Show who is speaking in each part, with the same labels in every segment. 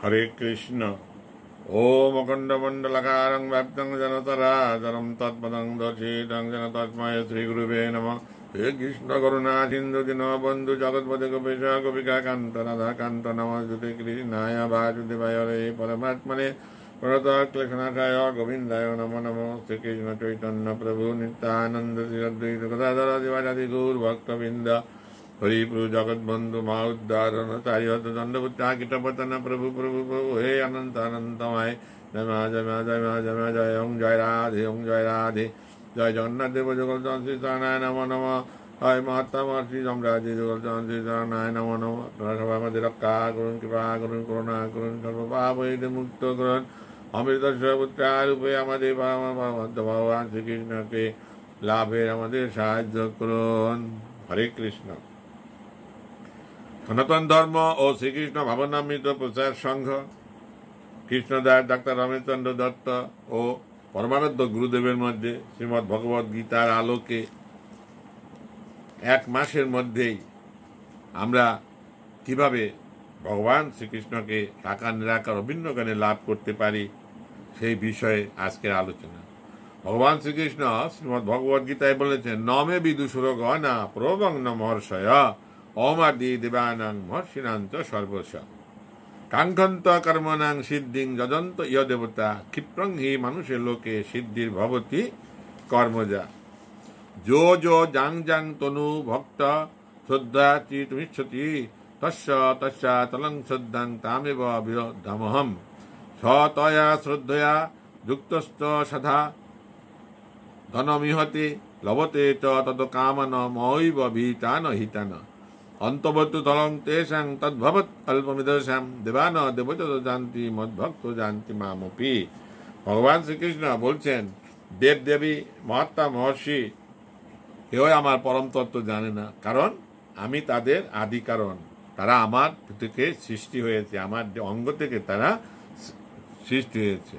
Speaker 1: হরে কৃষ্ণ ওম অখণ্ডমণ্ডলকারং ব্যাপ্তং জনতরাচরম তৎপদং দর্শিতং যেন তস্ময় শ্রীগুরুবে নম হে কৃষ্ণ করুণা সিন্ধু দিন বন্ধু জগৎপতি গোপেশ গোপিকা কান্ত রাধা কান্ত নমস্তুতে কৃষ্ণায় বাসুদেবায় হরে পরমাত্মনে প্রণত ক্লেশনাশায় গোবিন্দায় নম নম শ্রীকৃষ্ণ চৈতন্য প্রভু নিত্যানন্দ শ্রী অদ্বৈত গদাধর দিবাজাদি গৌর ভক্তবৃন্দ হরিপ্রভু জগৎবন্ধু মা উদ্ধারণ চারিহত দণ্ডপুত্রা কীটপতন প্রভু প্রভু প্রভু হে অনন্ত অনন্তময় জয় মা জয় মা জয় মা জয় মা জয় ওং জয় রাধে ওং জয় রাধে জয় জগন্নাথ দেব যুগল শ্রী চরণায় নম নম হয় মহাত্মা মহর্ষি সম্রাজ যুগল শ্রী চরণায় নম নম আপনারা সবাই আমাদের রক্ষা করুন কৃপা করুন করুণা করুন সর্বপাপ হইতে মুক্ত করুন অমৃত পুত্রা রূপে আমাদের ভগবান শ্রীকৃষ্ণকে লাভের আমাদের সাহায্য করুন হরে কৃষ্ণ সনাতন ধর্ম ও শ্রীকৃষ্ণ ভাবনামৃত প্রচার সংঘ, কৃষ্ণদাস ডাক্তার রমেশচন্দ্র দত্ত ও পরমানন্দ গুরুদেবের মধ্যে শ্রীমৎ ভগবত গীতার আলোকে এক মাসের মধ্যেই আমরা কীভাবে ভগবান শ্রীকৃষ্ণকে সাকার নিরাকার অভিন্ন জ্ঞানে লাভ করতে পারি সেই বিষয়ে আজকের আলোচনা। ভগবান শ্রীকৃষ্ণ শ্রীমৎ ভগবত গীতায় বলেছেন, নমে বিদুষুর গণা প্রবং মহর্ষয় অমাদি দেবানাং মহর্ষিনান্ত সর্বস্ব কাঙ্ক্ষন্ত কর্মনাং সিদ্ধিং যদন্ত ইয় দেবতা ক্ষিপ্রং হি মানুষের লোকে সিদ্ধির ভবতি কর্মজা যো যো জাং জাং তনু ভক্ত শ্রদ্ধা চিতুমিচ্ছতি তস্য তস্যা তলং শ্রদ্ধাং তামেব বিরোধামহম সতয়া শ্রদ্ধয়া যুক্তস্থ সধা ধনমিহতে লভতে চ তত কামন মৈব ভীতান হিতান অন্তবর্তু তলং তেষাং তদ্ভবত অল্পমিদশাম। দেবান দেবত জানতি, মদ্ভক্ত জানতি মামপি। ভগবান শ্রীকৃষ্ণ বলছেন দেব দেবী মহাত্মা মহর্ষি কেউ আমার পরম তত্ত্ব জানে না। কারণ আমি তাদের আদি কারণ। তারা আমার থেকে সৃষ্টি হয়েছে, আমার অঙ্গ থেকে তারা সৃষ্টি হয়েছে।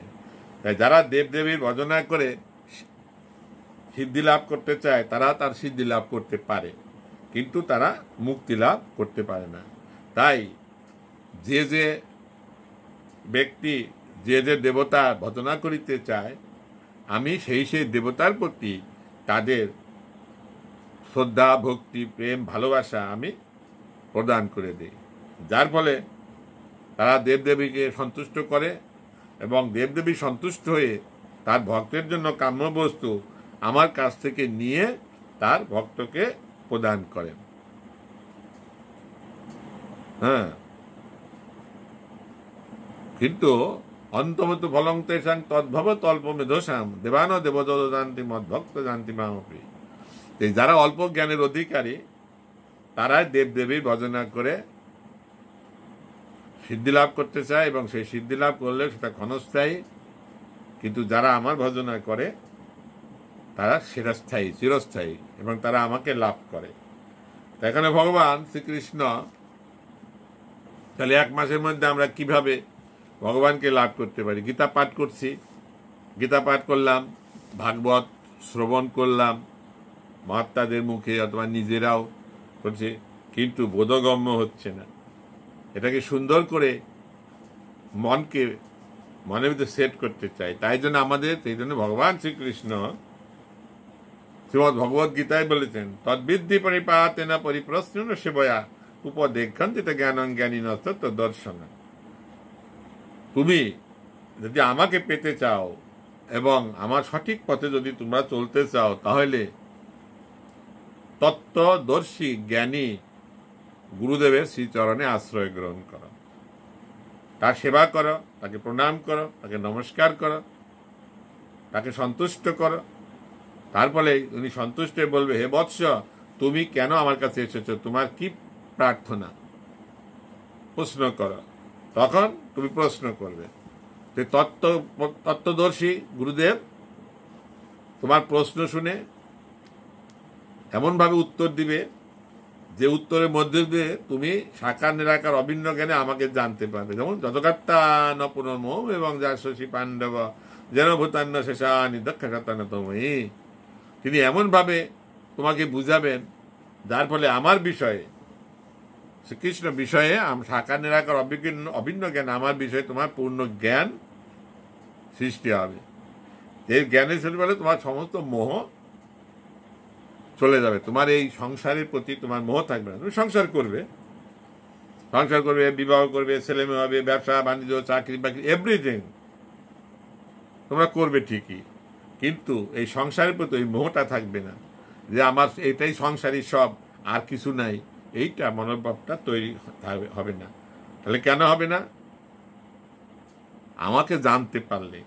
Speaker 1: তাই যারা দেবদেবীর ভজনা করে সিদ্ধি লাভ করতে চায়, তারা তার সিদ্ধি লাভ করতে পারে। কিন্তু তারা মুক্তি লাভ করতে পারে না। তাই যে যে ব্যক্তি, যে যে দেবতা ভজনা করিতে চায়, আমি সেই সেই দেবতার প্রতি তাদের শ্রদ্ধা, ভক্তি, প্রেম, ভালোবাসা আমি প্রদান করে দিই। যার ফলে তারা দেবদেবীকে সন্তুষ্ট করে এবং দেবদেবী সন্তুষ্ট হয়ে তার ভক্তের জন্য কাম্য বস্তু আমার কাছ থেকে নিয়ে তার ভক্তকে প্রদান করেন। হ্যাঁ। কিন্তু অন্তমত ফলং তেসাং তদ্ভব তল্প মেধসাম দেবান দেবত জানতি মদ্ভক্ত জানতি মামপি। যারা অল্প জ্ঞানের অধিকারী, তারাই দেবদেবীর ভজনা করে সিদ্ধি লাভ করতে চায় এবং সেই সিদ্ধি লাভ করলে সেটা ক্ষণস্থায়ী। কিন্তু যারা আমার ভজনা করে তারা চিরস্থায়ী চিরস্থায়ী এবং তারা আমাকে লাভ করে। এখানে ভগবান শ্রীকৃষ্ণ, তাহলে এক মাসের মধ্যে আমরা কীভাবে ভগবানকে লাভ করতে পারি? গীতা পাঠ করছি। গীতা পাঠ করলাম, ভাগবত শ্রবণ করলাম, মহাত্মাদের মুখে অথবা নিজেরাও করছে কিন্তু বোধগম্য হচ্ছে না। এটাকে সুন্দর করে মনকে, মনের ভিতরে সেট করতে চাই। তাই জন্য আমাদের সেই জন্য ভগবান শ্রীকৃষ্ণ শ্রীমদ ভগবত গীতায় বলেছেন, তদ্বিদ্ধি পরিপাতেনা পরিপ্রশ্ন সেবয়া উপদেক্ষন্তিত জ্ঞান জ্ঞানী নস্ত দর্শন। তুমি যদি আমাকে পেতে চাও এবং আমার সঠিক পথে যদি তোমরা চলতে চাও, তাহলে তত্ত্বদর্শী জ্ঞানী গুরুদেবের শ্রীচরণে আশ্রয় গ্রহণ করো। তার সেবা করো, তাকে প্রণাম করো, তাকে নমস্কার করো, তাকে সন্তুষ্ট করো তার ফলে উনি সন্তুষ্ট বলবে, হে বৎস, তুমি কেন আমার কাছে এসেছ? তোমার কি প্রার্থনা? প্রশ্ন করো। তখন তুমি প্রশ্ন করবে যে, তত্ত্ব, তত্ত্বদর্শী গুরুদেব, তোমার প্রশ্ন শুনে এমনভাবে উত্তর দিবে যে, উত্তরের মধ্যে দিয়ে তুমি সাকার, নিরাকার, অভিন্ন জ্ঞানে আমাকে জানতে পারবে। যেমন, যতকাত্তা নপুনমোম এবং যা শশী পাণ্ডব, যেন ভূতান্ন শেষানি দক্ষাকাত্তান্ন তুমি তিনি এমনভাবে তোমাকে বুঝাবেন, যার ফলে আমার বিষয়ে, শ্রীকৃষ্ণ বিষয়ে সাকার নিরাকার অভিজ্ঞ অভিন্ন জ্ঞান, আমার বিষয়ে তোমার পূর্ণ জ্ঞান সৃষ্টি হবে। এই জ্ঞানের সৃষ্টি তোমার সমস্ত মোহ চলে যাবে। তোমার এই সংসারের প্রতি তোমার মোহ থাকবে না। তুমি সংসার করবে। সংসার করবে, বিবাহ করবে ছেলে মেয়ে হবে, ব্যবসা, বাণিজ্য চাকরি বাকরি এভরিথিং তোমরা করবে ঠিকই। কিন্তু এই সংসারের প্রতি ওই মোহটা থাকবে না। যে আমার এটাই সংসারই সব, আর কিছু নাই, এইটা মনোভাবটা তৈরি হবে- না। তাহলে কেন হবে না? আমাকে জানতে পারলে।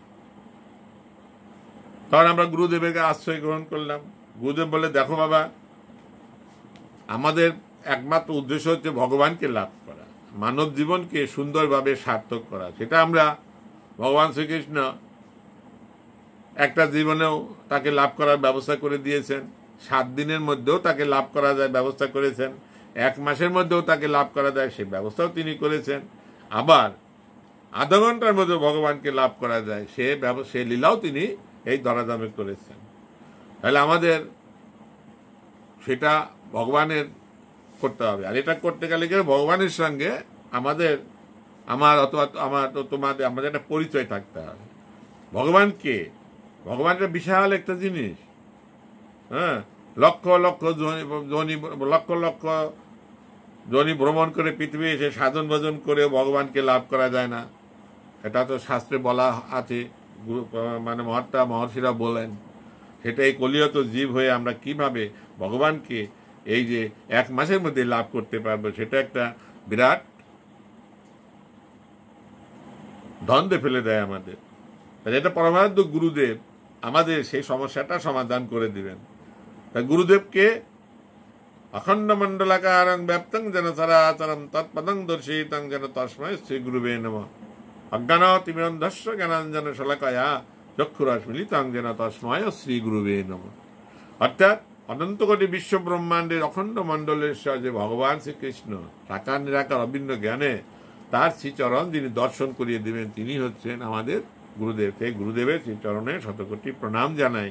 Speaker 1: তখন আমরা গুরুদেবের আশ্রয় গ্রহণ করলাম। গুরুদেব বলে দেখো বাবা, আমাদের একমাত্র উদ্দেশ্য হচ্ছে ভগবানকে লাভ করা। মানব জীবনকে সুন্দরভাবে সার্থক করা। সেটা আমরা ভগবান শ্রীকৃষ্ণ একটা জীবনেও তাকে লাভ করার ব্যবস্থা করে দিয়েছেন। সাত দিনের মধ্যেও তাকে লাভ করা যায়, ব্যবস্থা করেছেন। এক মাসের মধ্যেও তাকে লাভ করা যায় সে ব্যবস্থাও তিনি করেছেন। আবার আধা ঘণ্টার মধ্যে ভগবানকে লাভ করা যায়, সে সে লীলাও তিনি এই দরাদামে করেছেন। তাহলে আমাদের সেটা ভগবানের করতে হবে। আর এটা করতে গেলে কি ভগবানের সঙ্গে আমাদের, আমার অথবা আমার তোমাদের, আমাদের একটা পরিচয় থাকতে হবে। ভগবান কে ভগবান একটা বিশাল একটা জিনিস। হ্যাঁ? লক্ষ লক্ষ জনি- লক্ষ লক্ষ জনি ভ্রমণ করে পৃথিবী এসে সাধন ভজন করে ভগবানকে লাভ করা যায় না। এটা তো শাস্ত্রে বলা আছে মানে মহাত্মা মহর্ষিরা বলেন। সেটা এই কলিয়ত জীব হয়ে আমরা কীভাবে ভগবানকে এই যে এক মাসের মধ্যে লাভ করতে পারব, সেটা একটা বিরাট দ্বন্দ্বে ফেলে দেয় আমাদের। এটা পরমানন্দ গুরুদেব আমাদের সেই সমস্যাটা সমাধান করে দিবেন। তাই গুরুদেবকে অখণ্ড মণ্ডলাকারং ব্যাপ্তং যেন চরাচরম তৎপদং দর্শিতং যেন তস্ময় শ্রী গুরুবে নম। অজ্ঞান তিমিরন্ধস্য জ্ঞানাঞ্জন শলাকয়া চক্ষুরাশ্মিলিতং যেন তস্ময় শ্রী গুরুবে নম। অর্থাৎ অনন্ত কোটি বিশ্ব ব্রহ্মাণ্ডের অখণ্ড মণ্ডলেশ্বর যে ভগবান শ্রীকৃষ্ণ সাকার নিরাকার অভিন্ন জ্ঞানে তার শ্রীচরণ যিনি দর্শন করিয়ে দিবেন, তিনি হচ্ছেন আমাদের গুরুদেব সেই গুরুদেবের শ্রীচরণে শতকোটি প্রণাম জানাই।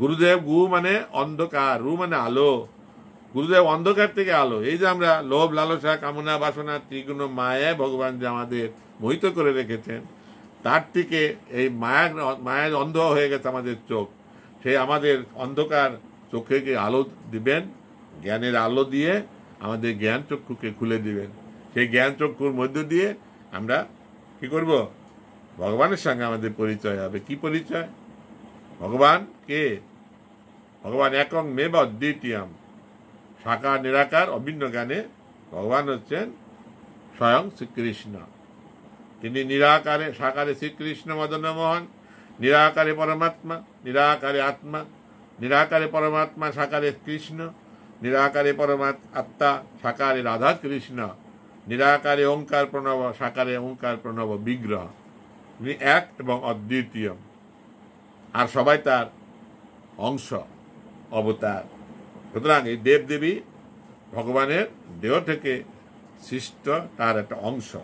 Speaker 1: গুরুদেব, গু মানে অন্ধকার, রু মানে আলো। গুরুদেব, অন্ধকার থেকে আলো। এই যে আমরা লোভ, লালসা, কামনা, বাসনা, ত্রিগুণ, মায়ায় ভগবান যে আমাদের মোহিত করে রেখেছেন, তার থেকে এই মায়ার, মায়ের অন্ধ হয়ে গেছে আমাদের চোখ। সেই আমাদের অন্ধকার চোখেকে আলো দিবেন, জ্ঞানের আলো দিয়ে আমাদের জ্ঞান চক্ষুকে খুলে দিবেন। সেই জ্ঞান চক্ষুর মধ্য দিয়ে আমরা কি করব? ভগবানের সঙ্গে আমাদের পরিচয় হবে। কি পরিচয়? ভগবান কে? ভগবান একং মেব দ্বিতীয়ম। সাকার নিরাকার, অভিন্ন জ্ঞানে ভগবান হচ্ছেন স্বয়ং শ্রীকৃষ্ণ। তিনি নিরাকারে সাকারে শ্রীকৃষ্ণ মদন মোহন, নিরাকারে পরমাত্মা, নিরাকারে আত্মা, নিরাকারে পরমাত্মা সাকারে কৃষ্ণ, নিরাকারে পরমাত্মা, আত্মা সাকারে রাধা কৃষ্ণ, নিরাকারে ওঙ্কার প্রণব সাকারে ওঙ্কার প্রণব বিগ্রহ। তিনি এক এবং অদ্বিতীয়। আর সবাই তার অংশ, অবতার। সুতরাং এই দেবদেবী ভগবানের দেহ থেকে সৃষ্ট তার একটা অংশ।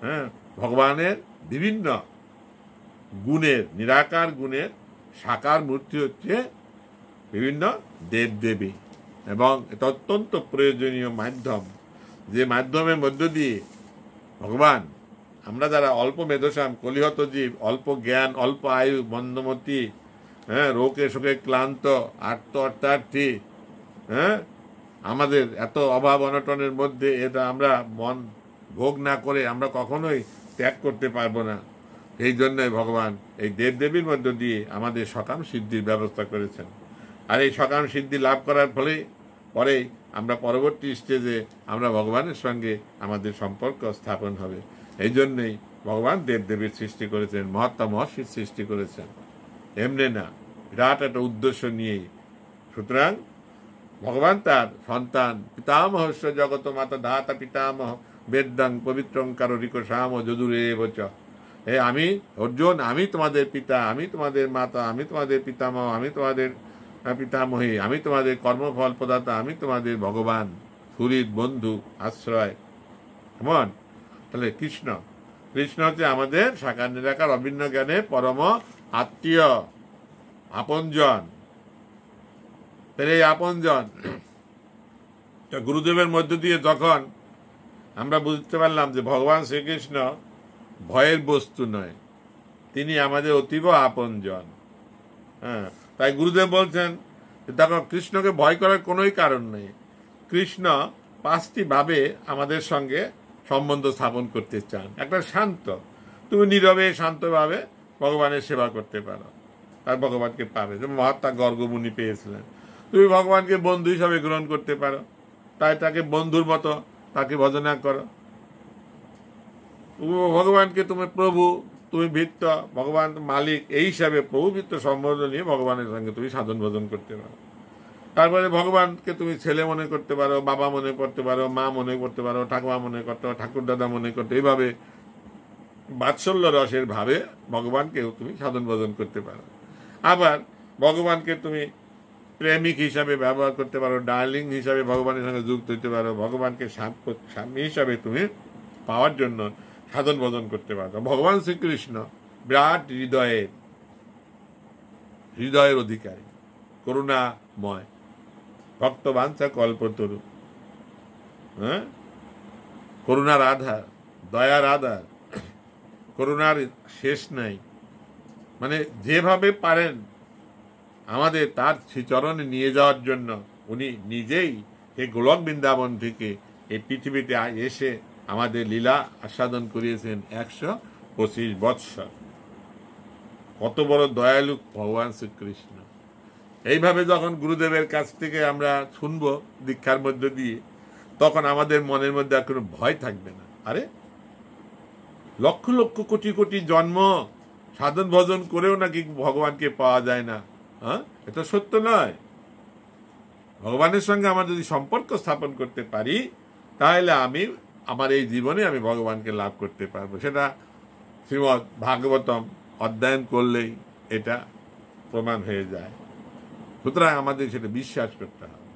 Speaker 1: হ্যাঁ ভগবানের বিভিন্ন গুণের, নিরাকার গুণের সাকার মূর্তি হচ্ছে বিভিন্ন দেবদেবী। এবং এটা অত্যন্ত প্রয়োজনীয় মাধ্যম। যে মাধ্যমের মধ্য দিয়ে ভগবান আমরা যারা অল্প মেধসাম কলিহত জীব, অল্প জ্ঞান, অল্প আয়ু, মন্দমতি হ্যাঁ রোগে শোকে ক্লান্ত আর্ত অর্থার্থী হ্যাঁ আমাদের এত অভাব অনটনের মধ্যে এটা আমরা মন ভোগ না করে আমরা কখনোই ত্যাগ করতে পারব না। এই জন্যই ভগবান এই দেবদেবীর মধ্য দিয়ে আমাদের সকাম সিদ্ধির ব্যবস্থা করেছেন। আর এই সকাম সিদ্ধি লাভ করার ফলে পরেই আমরা পরবর্তী স্টেজে আমরা ভগবানের সঙ্গে আমাদের সম্পর্ক স্থাপন হবে। এই জন্যই ভগবান দেবদেবীর সৃষ্টি করেছেন, মহাত্মা মহর্ষির সৃষ্টি করেছেন। এমনি না, বিরাট একটা উদ্দেশ্য নিয়েই। সুতরাং ভগবান তার সন্তান পিতামহস্য জগত মাতা ধাতা পিতামহ বেদাং পবিত্রং কারিক শ্যাম যদুরে বচ। হে আমি, অর্জুন, আমি তোমাদের পিতা, আমি তোমাদের মাতা, আমি তোমাদের পিতামহ, আমি তোমাদের পিতামহী, আমি তোমাদের কর্মফল প্রদাতা, আমি তোমাদের ভগবান সুরিত বন্ধু, আশ্রয়। কেমন তাহলে কৃষ্ণ। কৃষ্ণ হচ্ছে আমাদের সাকার নিরাকার অভিন্ন জ্ঞানে পরম আত্মীয়, আপনজন। তাহলে এই আপনজন, তা গুরুদেবের মধ্য দিয়ে যখন আমরা বুঝতে পারলাম যে ভগবান শ্রীকৃষ্ণ ভয়ের বস্তু নয়, তিনি আমাদের অতীব আপনজন। হ্যাঁ তাই গুরুদেব বলছেন দেখো, কৃষ্ণকে ভয় করার কোনোই কারণ নেই। কৃষ্ণ পাঁচটি ভাবে আমাদের সঙ্গে সম্বন্ধ স্থাপন করতে চান। একটা শান্ত, তুমি নীরবে, শান্তভাবে ভগবানের সেবা করতে পারো। আর ভগবানকে পাবে। যেমন মহাত্মা গর্গমুনি পেয়েছিলেন। তুমি ভগবানকে বন্ধু হিসাবে গ্রহণ করতে পারো। তাই তাকে বন্ধুর মতো তাকে ভজনা করো। ভগবানকে তুমি প্রভু, তুমি ভিত্ত ভগবান মালিক, এই হিসাবে প্রভু ভিত্ত সম্বোধন নিয়ে ভগবানের সঙ্গে তুমি সাধন ভজন করতে পারো। তারপরে ভগবানকে তুমি ছেলে মনে করতে পারো, বাবা মনে করতে পারো, মা মনে করতে পারো, ঠাকুমা মনে করতে পারো, ঠাকুর দাদা মনে করতে এইভাবে বাৎসল্য রসের ভাবে ভগবানকেও তুমি সাধন ভজন করতে পারো। আবার ভগবানকে তুমি প্রেমিক হিসাবে ব্যবহার করতে পারো, ডার্লিং হিসাবে ভগবানের সঙ্গে যুক্ত হতে পারো, ভগবানকে স্বামী হিসাবে তুমি পাওয়ার জন্য সাধন ভজন করতে পারো। ভগবান শ্রীকৃষ্ণ বিরাট হৃদয়ের হৃদয়ের অধিকারী, করুণাময়। ভক্তবাঞ্ছা কল্পতরু। হ্যাঁ? করুণার আধার দয়ার আধার করুণার শেষ নাই। মানে যেভাবে পারেন আমাদের তার শ্রীচরণে নিয়ে যাওয়ার জন্য, উনি নিজেই এই গোলক বৃন্দাবন থেকে এই পৃথিবীতে এসে আমাদের লীলা আস্বাদন করিয়েছেন একশো পঁচিশ বৎসর। কত বড় দয়ালু ভগবান শ্রীকৃষ্ণ। এইভাবে যখন গুরুদেবের কাছ থেকে আমরা শুনব দীক্ষার মধ্য দিয়ে, তখন আমাদের মনের মধ্যে আর কোনো ভয় থাকবে না। আরে, লক্ষ লক্ষ কোটি কোটি জন্ম সাধন ভজন করেও নাকি ভগবানকে পাওয়া যায় না। হ্যাঁ? এটা সত্য নয়। ভগবানের সঙ্গে আমার যদি সম্পর্ক স্থাপন করতে পারি, তাহলে আমি, আমার এই জীবনে আমি ভগবানকে লাভ করতে পারব। সেটা শ্রীমৎ ভাগবতম অধ্যয়ন করলেই এটা প্রমাণ হয়ে যায়। সুতরাং আমাদের সেটা বিশ্বাস করতে হবে।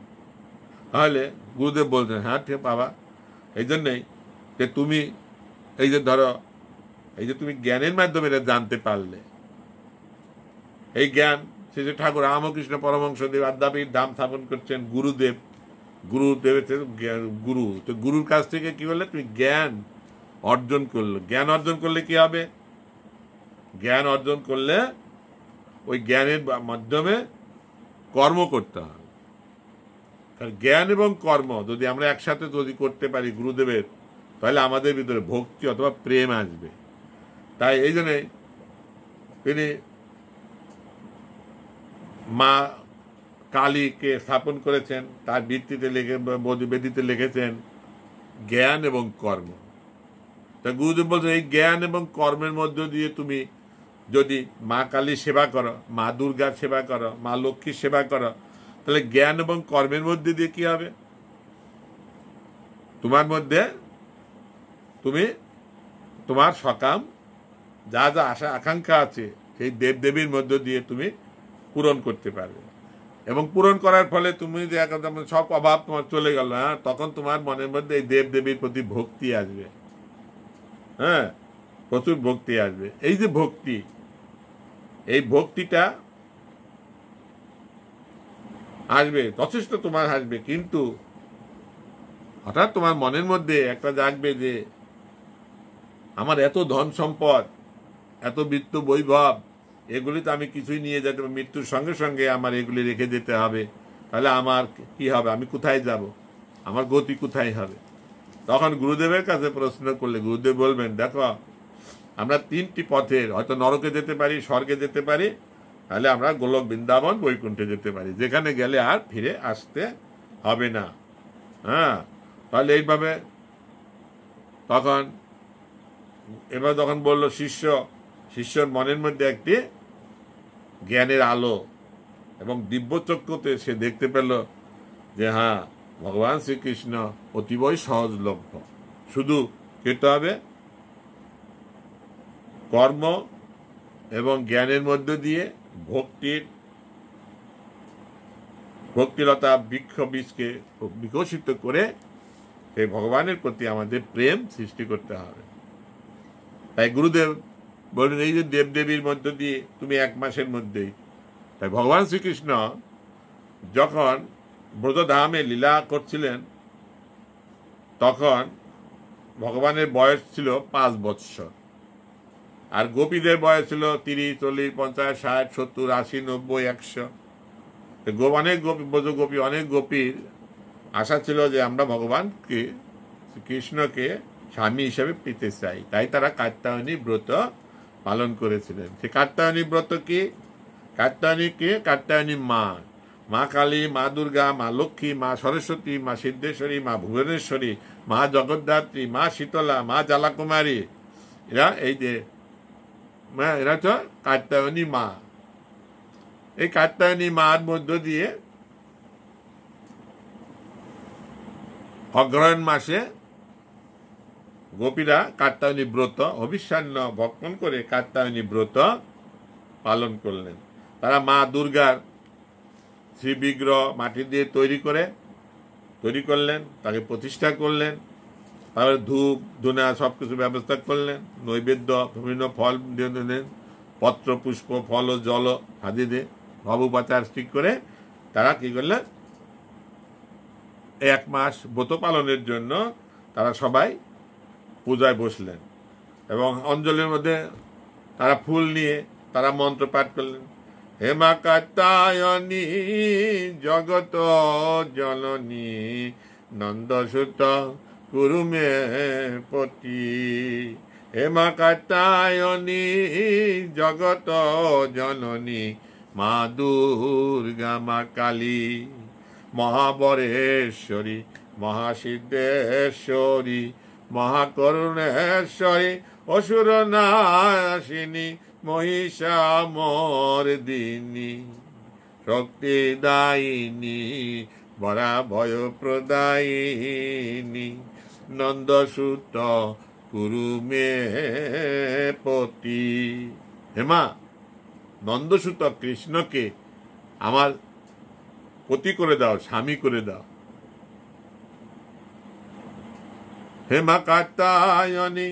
Speaker 1: তাহলে গুরুদেব বলছেন হ্যাঁ ঠিক বাবা, এই জন্যই যে তুমি, এই যে ধরো, এই যে তুমি জ্ঞানের মাধ্যমে এটা জানতে পারলে। এই জ্ঞান সে যে ঠাকুর রামকৃষ্ণ পরমংসদেব আদ্যাপীঠ ধাম স্থাপন করছেন, গুরুদেব গুরুদেবের গুরু। তো গুরুর কাছ থেকে কি করলে? তুমি জ্ঞান অর্জন করল। জ্ঞান অর্জন করলে কি হবে? জ্ঞান অর্জন করলে ওই জ্ঞানের মাধ্যমে কর্ম করতে হবে জ্ঞান এবং কর্ম, যদি আমরা একসাথে যদি করতে পারি গুরুদেবের, তাহলে আমাদের ভিতরে ভক্তি অথবা প্রেম আসবে। তাই এই জন্যে তিনি মা কালীকে স্থাপন করেছেন, তার ভিত্তিতে লিখে বেদিতে লিখেছেন জ্ঞান এবং কর্ম। তা গুরুদেব বলছেন, এই জ্ঞান এবং কর্মের মধ্য দিয়ে তুমি যদি মা কালীর সেবা করো, মা দুর্গার সেবা করো, মা লক্ষ্মীর সেবা করো, তাহলে জ্ঞান এবং কর্মের মধ্যে দিয়ে কি হবে? তোমার মধ্যে তুমি, তোমার সকাম, যা যা আশা, আকাঙ্ক্ষা আছে, সেই দেবদেবীর মধ্য দিয়ে তুমি পূরণ করতে পারবে। এবং পূরণ করার ফলে তুমি যে সব অভাব তোমার চলে গেল হ্যাঁ? তখন তোমার মনের মধ্যে এই দেবদেবীর প্রতি ভক্তি আসবে। হ্যাঁ? প্রচুর ভক্তি আসবে। এই যে ভক্তি এই ভক্তিটা আসবে, যথেষ্ট তোমার আসবে, কিন্তু হঠাৎ তোমার মনের মধ্যে একটা জাগবে যে আমার এত ধন সম্পদ, এত বৃত্ত বৈভব, এগুলি তো আমি কিছুই নিয়ে যেতে মৃত্যুর সঙ্গে সঙ্গে আমার এগুলি রেখে যেতে হবে। তাহলে আমার কি হবে? আমি কোথায় যাব? আমার গতি কোথায় হবে? তখন গুরুদেবের কাছে প্রশ্ন করলে, গুরুদেব বলবেন, দেখো আমরা তিনটি পথের, হয়তো নরকে যেতে পারি, স্বর্গে যেতে পারি, তাহলে আমরা গোলক বৃন্দাবন, বৈকুণ্ঠে যেতে পারি। যেখানে গেলে আর ফিরে আসতে হবে না। হ্যাঁ? তাহলে এইভাবে তখন, এবার তখন বলল শিষ্য, শিষ্যর মনের মধ্যে একটি জ্ঞানের আলো এবং দিব্য চক্ষুতে সে দেখতে পেল যে হ্যাঁ ভগবান শ্রীকৃষ্ণ অতীবই সহজলভ্য। শুধু কেটে হবে কর্ম এবং জ্ঞানের মধ্য দিয়ে ভক্তির ভক্তিলতা বৃক্ষ বীজকে বিকশিত করে সেই ভগবানের প্রতি আমাদের প্রেম সৃষ্টি করতে হবে। তাই গুরুদেব বললেন, এই যে দেবদেবীর মধ্য দিয়ে তুমি এক মাসের মধ্যেই তাই ভগবান শ্রীকৃষ্ণ যখন ব্রজধামে লীলা করছিলেন, তখন ভগবানের বয়স ছিল পাঁচ বৎসর। আর গোপীদের বয়স ছিল তিরিশ, চল্লিশ, পঞ্চাশ, ষাট, সত্তর, আশি, নব্বই, একশো। অনেক গোপী ব্রজ গোপী, অনেক গোপীর আশা ছিল যে আমরা ভগবানকে কৃষ্ণকে স্বামী হিসেবে পেতে চাই। তাই তারা কাত্যায়নী ব্রত পালন করেছিলেন। সে কাত্যায়নী ব্রত কি? কাত্যায়নী কে? কাত্যায়নী মা। মা কালী, মা দুর্গা, মা লক্ষ্মী, মা সরস্বতী, মা সিদ্ধেশ্বরী, মা ভুবনেশ্বরী, মা জগদ্ধাত্রী, মা শীতলা, মা জালাকুমারী এরা এই যে এরা হচ্ছে কাত্যায়নী মা এই কাত্যায়নী মার মধ্য দিয়ে অগ্রহায়ণ মাসে গোপীরা কাত্যায়নী ব্রত অবিশ্বান্ন ভক্ষণ করে কাত্যায়নী ব্রত পালন করলেন তারা মা দুর্গার শ্রী বিগ্রহ মাটি দিয়ে তৈরি করে, তৈরি করলেন, তাকে প্রতিষ্ঠা করলেন। তারপরে ধূপ, ধুনা সব কিছু ব্যবস্থা করলেন, নৈবেদ্য, বিভিন্ন ফল দিলেন, পত্র, পুষ্প ফল ও জল হাদি দিয়ে ভবপাচার ঠিক করে তারা কি করলেন এক মাস ব্রত পালনের জন্য তারা সবাই পূজায় বসলেন এবং অঞ্জলির মধ্যে তারা ফুল নিয়ে তারা মন্ত্র পাঠ করলেন। হেমা কাত্তায়নী জগত জননী নন্দসুত কুরুমে পতি হেমা কাত্তায়নী জগত জননী, মা দুর্গা মা কালী, মহাবরেশ্বরী, মহাসিদ্ধেশ্বরী, মহাকরুণেশ্বরী অসুর নাশিনী মহিষামর্দিনী শক্তিদায়িনী বরা ভয় প্রদায়িনী নন্দসূত কুরুমে পতি। হেমা, নন্দসূত কৃষ্ণকে আমার পতি করে দাও, স্বামী করে দাও। হেমা কাত্তায়নী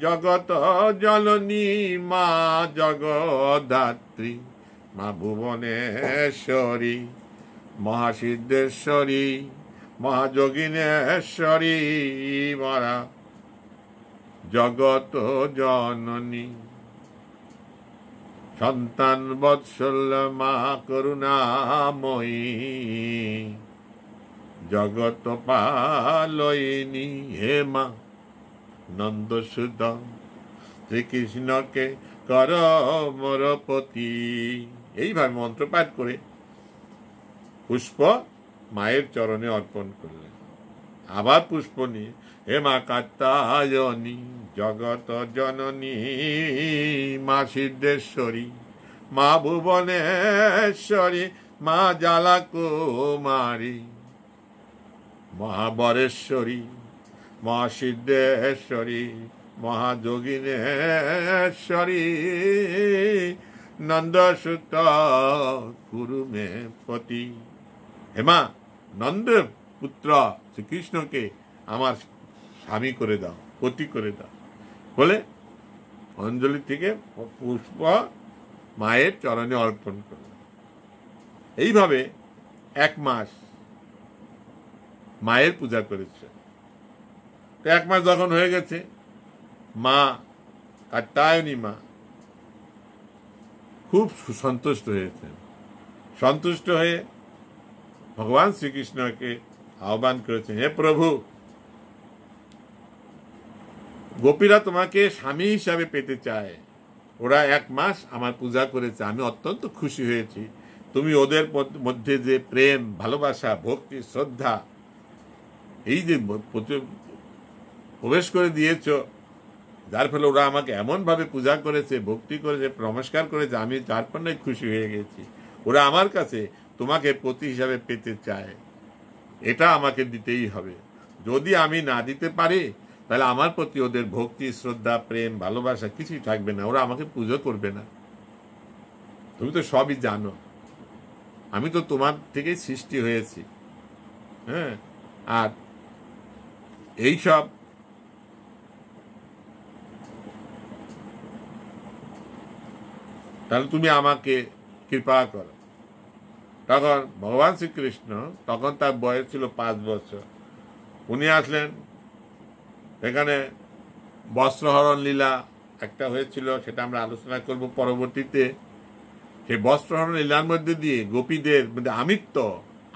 Speaker 1: জগত জননী, মা জগদাত্রী মা ভুবনেশ্বরী, মহাসিদ্ধেশ্বরী মহাযোগিনেশ্বরী মারা। জগত জননী। সন্তান বৎসল্য মা করুণাময়ী। জগত পালয়িনী হে মা নন্দসুদ শ্রীকৃষ্ণকে কর মরপতি। এইভাবে মন্ত্রপাঠ করে পুষ্প মায়ের চরণে অর্পণ করলেন। আবার পুষ্প নিয়ে হে মা কাত্তায়নী, জগত জননী, মা সিদ্ধেশ্বরী, মা ভুবনেশ্বরী, মা জালা কুমারী মহাবরেশ্বরী মা সিদ্ধেশ্বরী মহাযোগিনেশ্বরী নন্দসুত কুরুমে পতি। হেমা নন্দ পুত্র শ্রীকৃষ্ণকে আমার স্বামী করে দাও, পতি করে দাও। বলে অঞ্জলি থেকে পুষ্প মায়ের চরণে অর্পণ করল। এইভাবে এক মাস মায়ের পূজা করেছে। তো এক মাস যখন হয়ে গেছে, মা কাত্তায়নী মা খুব সন্তুষ্ট হয়েছেন। সন্তুষ্ট হয়ে ভগবান শ্রীকৃষ্ণকে আহ্বান করেছেন, হে প্রভু, গোপীরা তোমাকে স্বামী হিসাবে পেতে চায়। ওরা এক মাস আমার পূজা করেছে, আমি অত্যন্ত খুশি হয়েছি। তুমি ওদের মধ্যে যে প্রেম, ভালোবাসা, ভক্তি, শ্রদ্ধা, এই যে প্রবেশ করে দিয়েছ, যার ফলে ওরা আমাকে এমনভাবে পূজা করেছে, ভক্তি করেছে, নমস্কার করেছে, আমি তার পণ্যে খুশি হয়ে গেছি। ওরা আমার কাছে তোমাকে পতি হিসাবে পেতে চায়। এটা আমাকে দিতেই হবে। যদি আমি না দিতে পারি, তাহলে আমার প্রতি ওদের ভক্তি, শ্রদ্ধা, প্রেম, ভালোবাসা কিছুই থাকবে না। ওরা আমাকে পুজো করবে না। তুমি তো সবই জানো। আমি তো তোমার থেকেই সৃষ্টি হয়েছি। হ্যাঁ? আর এইসব তাহলে তুমি আমাকে কৃপা করো। তখন ভগবান শ্রীকৃষ্ণ, তখন তার বয়স ছিল পাঁচ বছর। উনি আসলেন, এখানে বস্ত্রহরণ লীলা একটা হয়েছিল, সেটা আমরা আলোচনা করব পরবর্তীতে। সেই বস্ত্রহরণ লীলার মধ্যে দিয়ে গোপীদের মধ্যে আমিত্ব,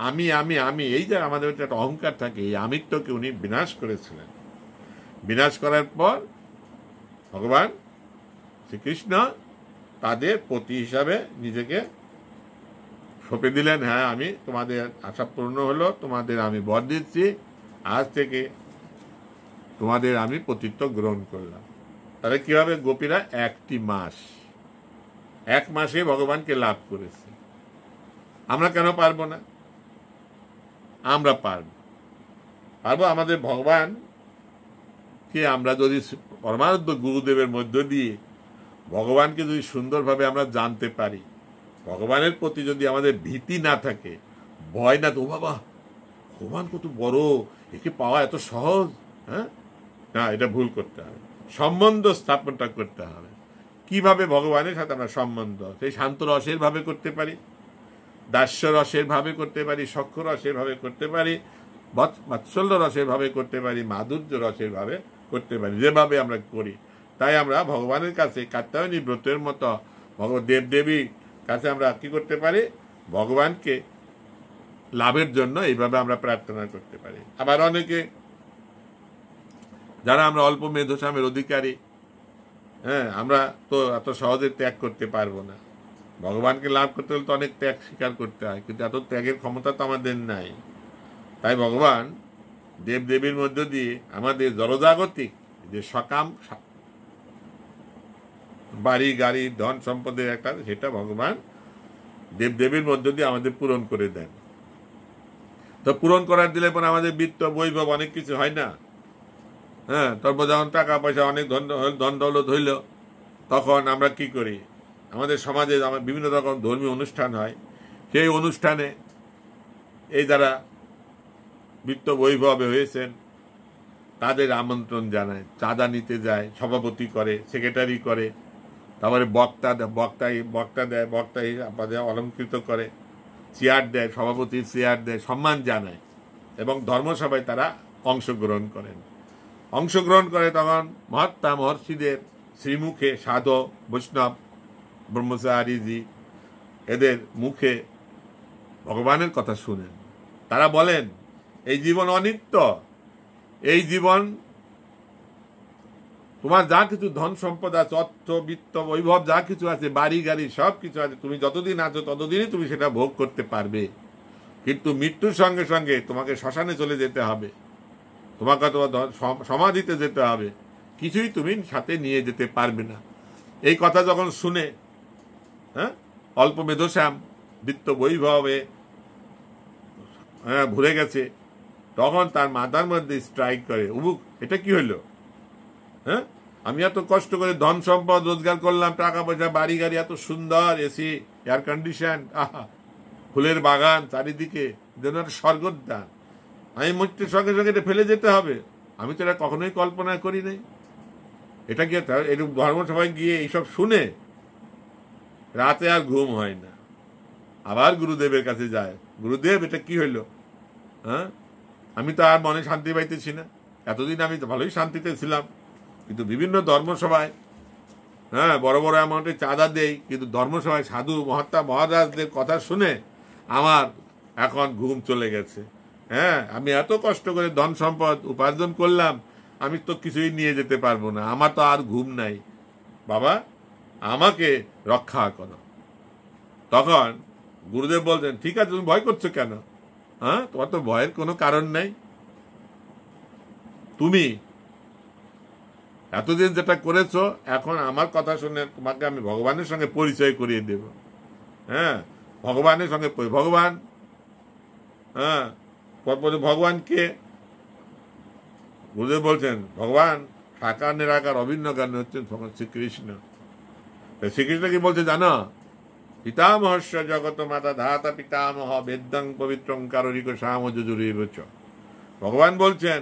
Speaker 1: আমি আমি আমি, এই যে আমাদের একটা অহংকার থাকে, এই আমিত্বকে উনি বিনাশ করেছিলেন। বিনাশ করার পর ভগবান শ্রীকৃষ্ণ তাদের পতি হিসাবে নিজেকে সঁপে দিলেন হ্যাঁ আমি তোমাদের আশা পূর্ণ হলো, তোমাদের আমি বর দিচ্ছি, আজ থেকে তোমাদের আমি পতিত্ব গ্রহণ করলাম। তাহলে কি হবে গোপীরা? একটি মাস, এক মাসে ভগবানকে লাভ করেছে। আমরা কেন পারব না? আমরা পারব। পারব আমাদের ভগবান কে আমরা যদি পরমানন্দ গুরুদেবের মধ্য দিয়ে ভগবানকে যদি সুন্দরভাবে আমরা জানতে পারি ভগবানের প্রতি যদি আমাদের ভীতি না থাকে, ভয় না তো বাবা, ভগবান কত বড়, একে পাওয়া এত সহজ হ্যাঁ? না, এটা ভুল করতে হবে। সম্বন্ধ স্থাপনটা করতে হবে। কীভাবে ভগবানের সাথে আমরা সম্বন্ধ? সেই শান্ত রসের ভাবে করতে পারি, দাস্য রসের ভাবে করতে পারি, সক্ষ রসের ভাবে করতে পারি বাৎসল্য রসের ভাবে করতে পারি, মাধুর্য রসের ভাবে করতে পারি, যেভাবে আমরা করি। তাই আমরা ভগবানের কাছে কাত্যায়নী ব্রতের মতো ভগবত দেবদেবী কাছে আমরা কি করতে পারি? ভগবানকে লাভের জন্য এইভাবে আমরা প্রার্থনা করতে পারি। আবার অনেকে যারা আমরা অল্প মেধসামের অধিকারী হ্যাঁ আমরা তো এত সহজে ত্যাগ করতে পারব না। ভগবানকে লাভ করতে হলে তো অনেক ত্যাগ স্বীকার করতে হয়, কিন্তু এত ত্যাগের ক্ষমতা তো আমাদের নাই। তাই ভগবান দেব দেবীর মধ্য দিয়ে আমাদের জলজাগতিক যে সকাম বাড়ি, গাড়ি, ধন সম্পদের একটা, সেটা ভগবান দেবদেবীর মধ্য দিয়ে আমাদের পূরণ করে দেন। তো পূরণ করার দিলে পরে আমাদের বৃত্ত, বৈভব অনেক কিছু হয় না। হ্যাঁ তারপর যখন টাকা পয়সা অনেক ধন দৌলত হইল। তখন আমরা কি করি? আমাদের সমাজে বিভিন্ন রকম ধর্মীয় অনুষ্ঠান হয়, সেই অনুষ্ঠানে এই যারা বৃত্ত বৈভবে হয়েছেন, তাদের আমন্ত্রণ জানায়। চাঁদা নিতে যায়, সভাপতি করে, সেক্রেটারি করে। তারপরে বক্তা বক্তা বক্তা দেয়, বক্তা আমাদের অলঙ্কৃত করে, চেয়ার দেয়, সভাপতি চেয়ার দেয়, সম্মান জানায়। এবং ধর্মসভায় তারা অংশগ্রহণ করেন। অংশগ্রহণ করে তখন মহাত্মা মহর্ষিদের শ্রীমুখে সাধু, বৈষ্ণব ব্রহ্মচারীজি এদের মুখে ভগবানের কথা শুনেন। তারা বলেন, এই জীবন অনিত্য। এই জীবন তোমার যা কিছু ধন সম্পদ আছে, অর্থ, বিত্ত, বৈভব যা কিছু আছে, বাড়ি, গাড়ি, সব কিছু আছে, তুমি যতদিন আছো ততদিনই তুমি সেটা ভোগ করতে পারবে। কিন্তু মৃত্যুর সঙ্গে সঙ্গে তোমাকে শ্মশানে চলে যেতে হবে। তোমাকে তোমার সমাধিতে যেতে হবে। কিছুই তুমি সাথে নিয়ে যেতে পারবে না। এই কথা যখন শুনে হ্যাঁ অল্প মেধশ্যাম, বৃত্ত বৈভবে হ্যাঁ ভরে গেছে, তখন তার মাথার মধ্যে স্ট্রাইক করে, উবুক, এটা কি হইল? হ্যাঁ? আমি এত কষ্ট করে ধন সম্পদ রোজগার করলাম, টাকা পয়সা, বাড়ি গাড়ি, এত সুন্দর এসি এয়ার কন্ডিশন আহা, ফুলের বাগান চারিদিকে, যেন একটা স্বর্গোদ্যান আমি মৃত্যুর সঙ্গে সঙ্গে এটা ফেলে যেতে হবে। আমি তো এটা কখনোই কল্পনা করি নাই। এটা কি এরকম ধর্মসভায় গিয়ে এইসব শুনে রাতে আর ঘুম হয় না। আবার গুরুদেবের কাছে যায়। গুরুদেব, এটা কি হইল? হ্যাঁ? আমি তো আর মনে শান্তি পাইতেছি না। এতদিন আমি ভালোই শান্তিতে ছিলাম। কিন্তু বিভিন্ন ধর্মসভায় হ্যাঁ বড় বড় অ্যামাউন্টে চাঁদা দেই, কিন্তু ধর্মসভায় সাধু, মহাত্মা, মহারাজদের কথা শুনে আমার এখন ঘুম চলে গেছে। হ্যাঁ আমি এত কষ্ট করে ধন সম্পদ উপার্জন করলাম, আমি তো কিছুই নিয়ে যেতে পারব না। আমার তো আর ঘুম নাই। বাবা, আমাকে রক্ষা করো। তখন গুরুদেব বলছেন ঠিক আছে, তুমি ভয় করছ কেন? হ্যাঁ তোমার তো ভয়ের কোনো কারণ নেই। তুমি এতদিন যেটা করেছ, এখন আমার কথা শুনে তোমাকে আমি ভগবানের সঙ্গে পরিচয় করিয়ে দেব। হ্যাঁ? ভগবানের সঙ্গে ভগবান হ্যাঁ? ভগবানকে গুরুদেব বলছেন, ভগবান সাকার নিরাকার অভিন্ন জ্ঞান হচ্ছেন শ্রীকৃষ্ণ। শ্রীকৃষ্ণ কি বলছে জানো? পিতামহস্য জগত মাতা ধাতা পিতামহ বেদ্যং পবিত্রং কারিক সাম যজুরীবচ। ভগবান বলছেন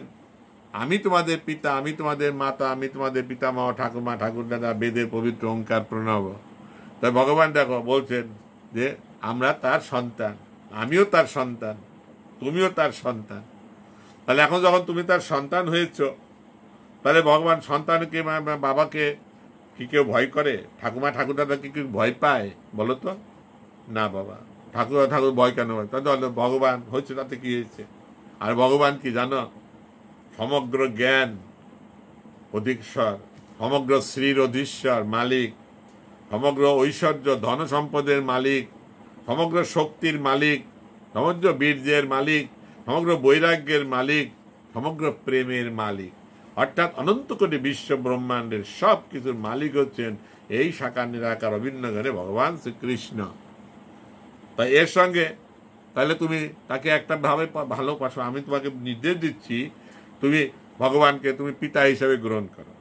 Speaker 1: আমি তোমাদের পিতা, আমি তোমাদের মাতা, আমি তোমাদের পিতামহ, ঠাকুরমা ঠাকুর দাদা বেদের পবিত্র ওঙ্কার প্রণব। তাই ভগবান দেখো, বলছেন যে আমরা তার সন্তান, আমিও তার সন্তান, তুমিও তার সন্তান। তাহলে এখন যখন তুমি তার সন্তান হয়েছ, তাহলে ভগবান সন্তানকে বাবাকে কি কেউ ভয় করে? ঠাকুমা ঠাকুরদাদা কি কেউ ভয় পায়? বলো তো। না, বাবা। ঠাকুর ঠাকুর ভয় কেন তাহলে ভগবান হচ্ছে তাতে কি হয়েছে? আর ভগবান কি জানো? সমগ্র জ্ঞান অধীশ্বর সমগ্র শ্রীর অধীশ্বর মালিক, সমগ্র ঐশ্বর্য ধন সম্পদের মালিক, সমগ্র শক্তির মালিক, সমগ্র বীর্যের মালিক, সমগ্র বৈরাগ্যের মালিক, সমগ্র প্রেমের মালিক। অর্থাৎ অনন্ত কোটি বিশ্ব ব্রহ্মাণ্ডের সব কিছুর মালিক হচ্ছেন এই সাকার নিরাকার অভিন্ন ঘরে ভগবান শ্রীকৃষ্ণ। তাই এর সঙ্গে তাহলে তুমি তাকে একটা ভাবে পা- ভালোবাসো আমি তোমাকে নির্দেশ দিচ্ছি তুমি ভগবানকে তুমি পিতা হিসেবে গ্রহণ করো।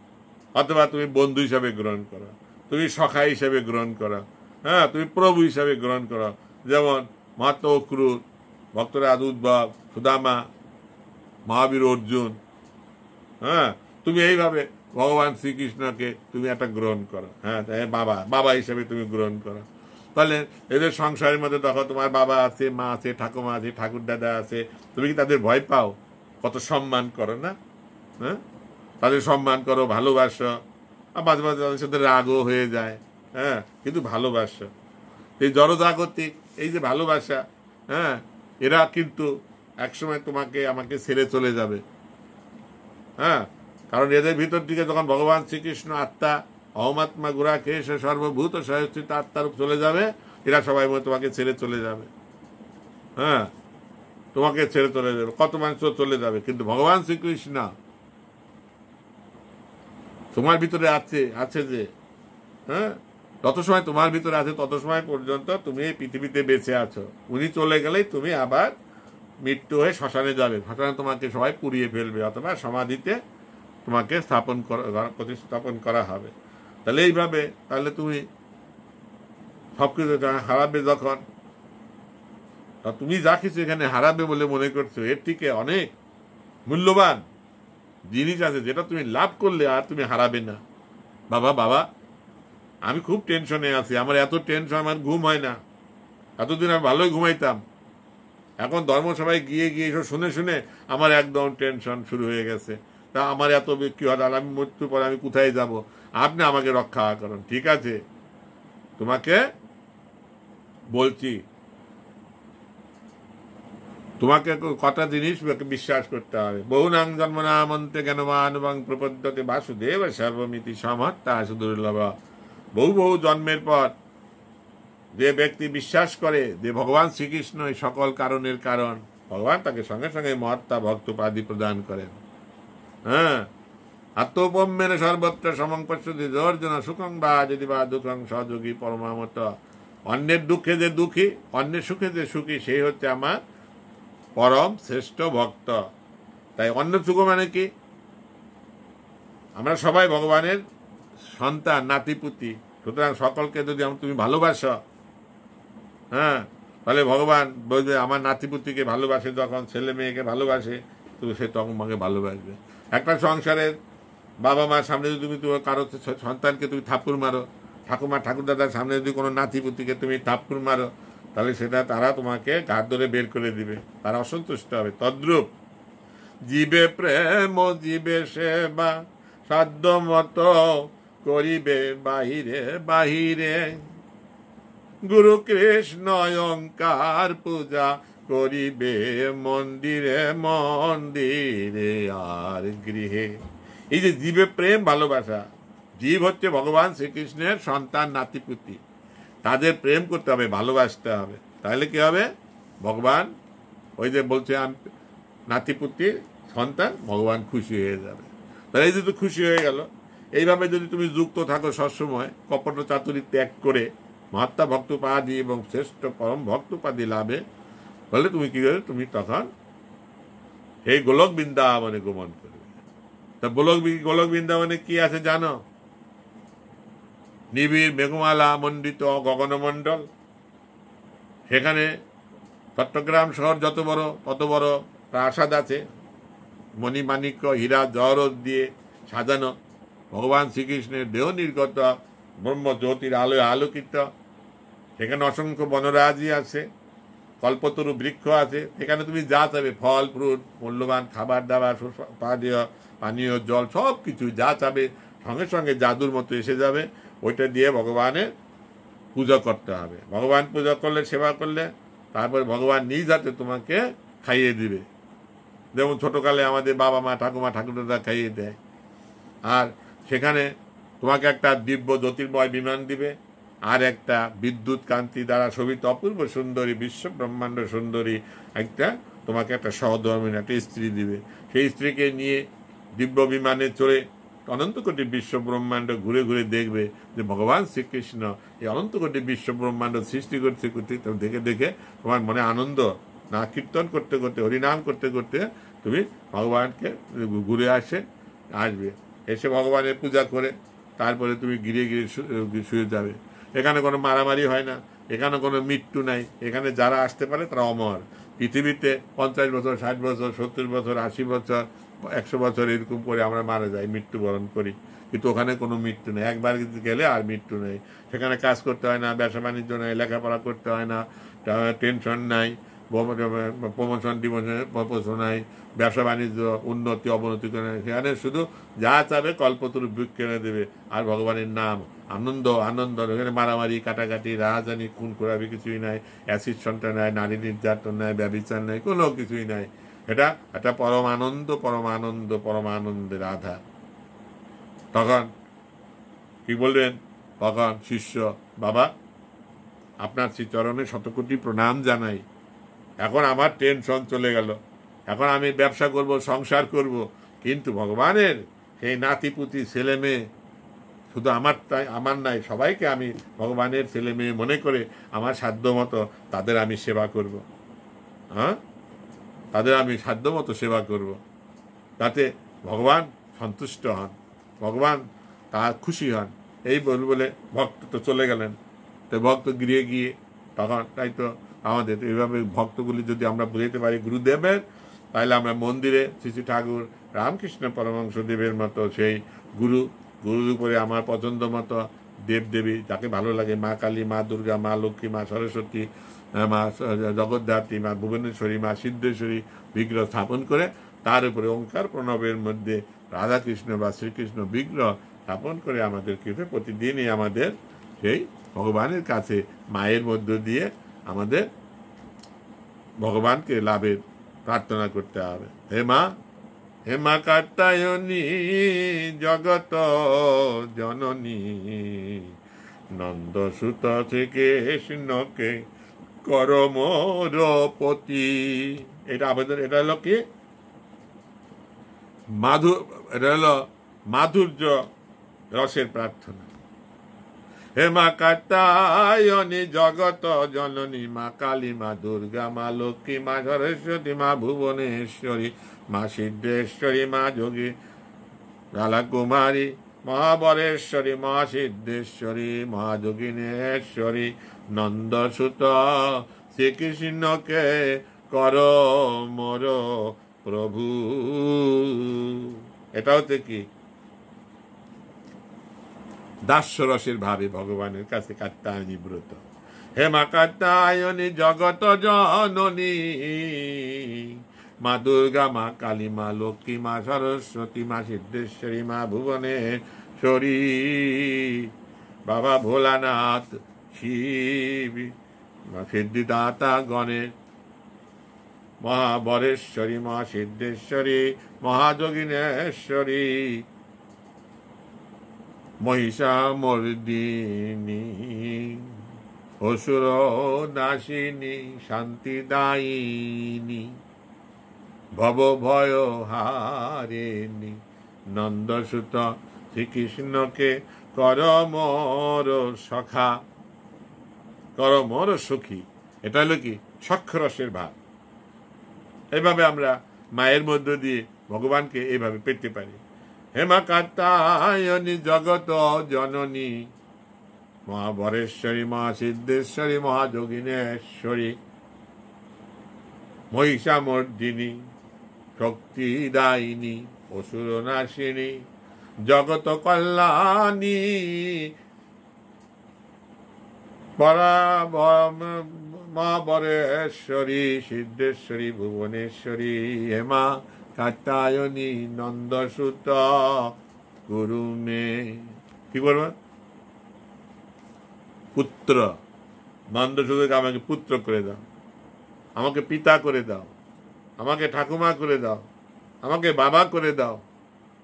Speaker 1: অথবা তুমি বন্ধু হিসাবে গ্রহণ করো। তুমি সখা হিসেবে গ্রহণ করো। হ্যাঁ তুমি প্রভু হিসাবে গ্রহণ করো। যেমন মহাত্মা অক্রুর ভক্তরাজ উদ্ভব, সুদামা, মহাবীর অর্জুন হ্যাঁ তুমি এইভাবে ভগবান শ্রীকৃষ্ণকে তুমি একটা গ্রহণ করো। হ্যাঁ বাবা বাবা হিসেবে তুমি গ্রহণ করো। তাহলে এদের সংসারের মধ্যে দেখো তোমার বাবা আছে, মা আছে, ঠাকুমা আছে ঠাকুর দাদা আছে, তুমি কি তাদের ভয় পাও? কত সম্মান করো না? হ্যাঁ? তাদের সম্মান করো, ভালোবাসো। আর মাঝে মাঝে তাদের সাথে রাগও হয়ে যায়। হ্যাঁ? কিন্তু ভালোবাসো। এই জড়জাগতিক, এই যে ভালোবাসা হ্যাঁ? এরা কিন্তু একসময় তোমাকে, আমাকে ছেড়ে চলে যাবে। হ্যাঁ? কারণ এদের ভিতর থেকে যখন ভগবান শ্রীকৃষ্ণ আত্মা, অহমাত্মা গুড়া খেয়ে সে সর্বভূত সহস্থিত আত্মার চলে যাবে, এরা সবাই তোমাকে ছেড়ে চলে যাবে। হ্যাঁ? তোমাকে ছেড়ে চলে যাবে। কত মানুষ চলে যাবে? কিন্তু ভগবান শ্রীকৃষ্ণ তোমার ভিতরে আছে আছে যে হ্যাঁ? যত সময় তোমার ভিতরে আছে, তত সময় পর্যন্ত তুমি এই পৃথিবীতে বেঁচে আছো। উনি চলে গেলেই তুমি আবার মৃত্যু হয়ে শ্মশানে যাবে। শ্মশানে তোমাকে সবাই পুড়িয়ে ফেলবে, অথবা সমাধিতে তোমাকে স্থাপন করা, প্রতিস্থাপন করা হবে। তাহলে এইভাবে, তাহলে তুমি সবকিছু হারাবে যখন তা তুমি যা কিছু এখানে হারাবে বলে মনে করছ, এর থেকে অনেক মূল্যবান জিনিস আছে যেটা তুমি লাভ করলে আর তুমি হারাবে না। বাবা বাবা, আমি খুব টেনশনে আছি, আমার এত টেনশন আমার ঘুম হয় না। এতদিন আমি ভালোই ঘুমাইতাম। এখন ধর্মসভায় গিয়ে গিয়ে এসব শুনে শুনে আমার একদম টেনশন শুরু হয়ে গেছে। তা আমার এত কি হয় আমি মৃত্যু পরে আমি কোথায় যাব? আপনি আমাকে রক্ষা করুন, ঠিক আছে? তোমাকে বলছি তোমাকে কটা জিনিস বিশ্বাস করতে হবে। বহুনাং জন্মনামন্তে জ্ঞানবান এবং প্রপদ্যতে বাসুদেব সর্বমিতি সমর্থা সুদুর্লভ। বহু বহু জন্মের পর যে ব্যক্তি বিশ্বাস করে যে ভগবান শ্রীকৃষ্ণ এই সকল কারণের কারণ, ভগবান তাকে সঙ্গে সঙ্গে মহাত্মা ভক্ত উপাধি প্রদান করেন। হ্যাঁ? আত্মোপম্যেন সর্বত্র সমং পশ্যতি জর্জন সুখং বা যদি বা দুঃখং সহযোগী পরমামত। অন্যের দুঃখে যে দুঃখী, অন্যের সুখে যে সুখী, সেই হচ্ছে আমার পরম শ্রেষ্ঠ ভক্ত। তাই অন্য সুখ মানে কি? আমরা সবাই ভগবানের সন্তান, নাতিপুতি। সুতরাং সকলকে যদি তুমি ভালোবাসো হ্যাঁ তাহলে ভগবান বলবে, আমার নাতিপুতিকে ভালোবাসে, যখন ছেলে মেয়েকে ভালোবাসে, তো সে তখন মাকে ভালোবাসবে। একটা সংসারের বাবা মার সামনে যদি তুমি তোমার কারও সন্তানকে তুমি থাপ্পুর মারো, ঠাকুমা, ঠাকুরদাদার সামনে যদি কোনো নাতিপুতিকে তুমি থাপ্পুর মারো তাহলে সেটা তারা তোমাকে ঘাট ধরে বের করে দিবে। তারা অসন্তুষ্ট হবে। তদ্রূপ, জীবে প্রেম, জীবে সেবা, সাধ্য মতো করিবে বাহিরে বাহিরে। গুরু কৃষ্ণ অঙ্কার পূজা করিবে মন্দিরে মন্দিরে আর গৃহে। এই যে জীবে প্রেম, ভালোবাসা, জীব হচ্ছে ভগবান শ্রীকৃষ্ণের সন্তান নাতিপুতি তাদের প্রেম করতে হবে, ভালোবাসতে হবে। তাহলে কি হবে? ভগবান ওই যে বলছে নাতিপুতির সন্তান ভগবান খুশি হয়ে যাবে। তাহলে এই যদি খুশি হয়ে গেল। এইভাবে যদি তুমি যুক্ত থাকো সবসময় কপট চাতুরি ত্যাগ করে, মহাত্মা ভক্তপাদি এবং শ্রেষ্ঠ পরম ভক্তপাদি লাভে বলে তুমি কি করবে? তুমি তখন এই গোলক বৃন্দাবনে গমন করবে। তা গোলক গোলক বৃন্দাবনে কি আছে জানো? নিবিড় মেঘমালা মণ্ডিত গগনমণ্ডল সেখানে চট্টগ্রাম শহর যত বড়, তত বড় প্রাসাদ আছে। মণিমাণিক্য হীরা জহরত দিয়ে সাজানো। ভগবান শ্রীকৃষ্ণের দেহ নির্গত, ব্রহ্ম জ্যোতির আলোয় আলোকিত। সেখানে অসংখ্য বনরাজি আছে, কল্পতরু বৃক্ষ আছে। এখানে তুমি যা চাবে, ফল, ফ্রুট, মূল্যবান খাবার দাবার পানীয় পানীয় জল সব কিছু যা চাবে, সঙ্গে সঙ্গে জাদুর মতো এসে যাবে। ওইটা দিয়ে ভগবানের পূজা করতে হবে। ভগবান পূজা করলে, সেবা করলে, তারপর ভগবান নিজ হাতে তোমাকে খাইয়ে দিবে। যেমন ছোটকালে আমাদের বাবা মা, ঠাকুমা, ঠাকুরদা খাইয়ে দেয়। আর সেখানে তোমাকে একটা দিব্য জ্যোতির্ময় বিমান দিবে। আর একটা বিদ্যুৎ কান্তি দ্বারা শোভিত অপূর্ব সুন্দরী, বিশ্ব ব্রহ্মাণ্ড সুন্দরী একটা তোমাকে একটা সহধর্মিনী, একটা স্ত্রী দিবে। সেই স্ত্রীকে নিয়ে দিব্য বিমানে চড়ে অনন্ত কোটি বিশ্ব ব্রহ্মাণ্ড ঘুরে ঘুরে দেখবে যে ভগবান শ্রীকৃষ্ণ এই অনন্ত কোটি বিশ্ব ব্রহ্মাণ্ড সৃষ্টি করতে করতে দেখে দেখে তোমার মনে আনন্দ, না কীর্তন করতে করতে হরিনাম করতে করতে তুমি ভগবানকে ঘুরে আসে, আসবে। এসে ভগবানের পূজা করে, তারপরে তুমি গিরে গিরে শুয়ে যাবে। এখানে কোনো মারামারি হয় না, এখানে কোনো মৃত্যু নাই। এখানে যারা আসতে পারে তারা অমর। পৃথিবীতে পঞ্চাশ বছর, ষাট বছর, সত্তর বছর, আশি বছর একশো বছর এরকম করে আমরা মারা যাই, মৃত্যুবরণ করি। কিন্তু ওখানে কোনো মৃত্যু নেই। একবার গেলে আর মৃত্যু নেই। সেখানে কাজ করতে হয় না, ব্যবসা বাণিজ্য নেই, লেখাপড়া করতে হয় না টেনশন নাই প্রমোশন, ডিমোশন নাই, ব্যবসা বাণিজ্য, উন্নতি, অবনতি করে সেখানে শুধু যা চাবে কল্পতরু বৃক্ষ কেনে দেবে। আর ভগবানের নাম আনন্দ আনন্দ এখানে মারামারি, কাটাকাটি রাজধানী খুন করাবি কিছুই নাই, অ্যাসিড সন্টা নাই, নারী নির্যাতন নাই ব্যবচার নাই, কোনো কিছুই নাই। এটা একটা পরম আনন্দ পরম আনন্দ পরম আধার তখন কি বললেন? তখন শিষ্য, বাবা, আপনার শ্রী চরণে শতকোটি প্রণাম জানাই। এখন আমার টেনশন চলে গেল। এখন আমি ব্যবসা করব, সংসার করব। কিন্তু ভগবানের সেই নাতিপুতি ছেলে মেয়ে, শুধু আমার তাই, আমার নাই, সবাইকে আমি ভগবানের ছেলে মেয়ে মনে করে আমার সাধ্য মতো তাদের আমি সেবা করব। হ্যাঁ তাদের আমি সাধ্য মতো সেবা করব। তাতে ভগবান সন্তুষ্ট হন, ভগবান তা খুশি হন। এই বল বলে ভক্ত তো চলে গেলেন। তো ভক্ত গিয়ে গিয়ে তখন তাই তো আমাদের এইভাবে ভক্তগুলি যদি আমরা বুঝাইতে পারি গুরুদেবের, তাহলে আমরা মন্দিরে শ্রী শ্রী ঠাকুর রামকৃষ্ণ পরমংশদেবের মতো সেই গুরু, গুরুর উপরে আমার পছন্দ মতো দেবদেবী, যাকে ভালো লাগে মা কালী, মা দুর্গা, মা লক্ষ্মী, মা সরস্বতী মা জগদ্ধাত্রী মা, ভুবনেশ্বরী, মা, সিদ্ধেশ্বরী, বিগ্রহ স্থাপন করে তার উপরে ওঙ্কার প্রণবের মধ্যে রাধাকৃষ্ণ বা শ্রীকৃষ্ণ বিগ্রহ স্থাপন করে আমাদের কৃপে প্রতিদিনই আমাদের সেই ভগবানের কাছে মায়ের মধ্য দিয়ে আমাদের ভগবানকে লাভের প্রার্থনা করতে হবে। হে মা হে মা কাত্তায়নী জগত জননী, নন্দসুত থেকে কৃষ্ণকে করমরপতি এটা আবেদন এটা হলো কি? মাধু, এটা হলো মাধুর্য রসের প্রার্থনা। হে মা কাতায়নি জগত জননী, মা কালী, মা দুর্গা, মা লক্ষ্মী, মা সরস্বতী, মা ভুবনেশ্বরী, মা সিদ্ধেশ্বরী, মা যোগী লালা কুমারী মহাবরেশ্বরী মহাসিদ্ধেশ্বরী, মহাযোগিনেশ্বরী, নন্দসুত, শ্রীকৃষ্ণকে কর মোর প্রভু। এটা হচ্ছে কি? দাস্যরসের ভাবে ভগবানের কাছে কাত্তায়নী ব্রত হে মা কাত্তায়নী জগত জননী। মা দুর্গা মা কালী মা লক্ষ্মী মা সরস্বতী মা, সিদ্ধেশ্বরী মা ভুবনেশ্বরী বাবা ভোলানাথ, শিব। সিদ্ধিদাতা, গণেশ। মহাবরেশ্বরী মা সিদ্ধেশ্বরী মহাযোগিনেশ্বরী। মহিষামর্দিনী অসুর নাশিনী শান্তিদায়িনী। ভব ভয় হারেনি নন্দসুত শ্রীকৃষ্ণকে কর মর সখা। কর মর সখী, এটা হলো কি? সক্ষরসের ভাব এইভাবে আমরা মায়ের মধ্য দিয়ে ভগবানকে এইভাবে পেতে পারি। হেমা জগত জননী, মহাবরেশ্বরী, মহাসিদ্ধেশ্বরী, মহাযোগিনেশ্বরী, মহিষামর্দিনী শক্তিদায়িনী অসুরনাশিনী জগত কল্যাণী। মা বরেশ্বরী সিদ্ধেশ্বরী, ভুবনেশ্বরী, হেমা কাত্তায়নী নন্দসুত গুরুমে কি করবে পুত্র। নন্দসুতকে আমাকে পুত্র করে দাও। আমাকে পিতা করে দাও। আমাকে ঠাকুমা করে দাও। আমাকে বাবা করে দাও।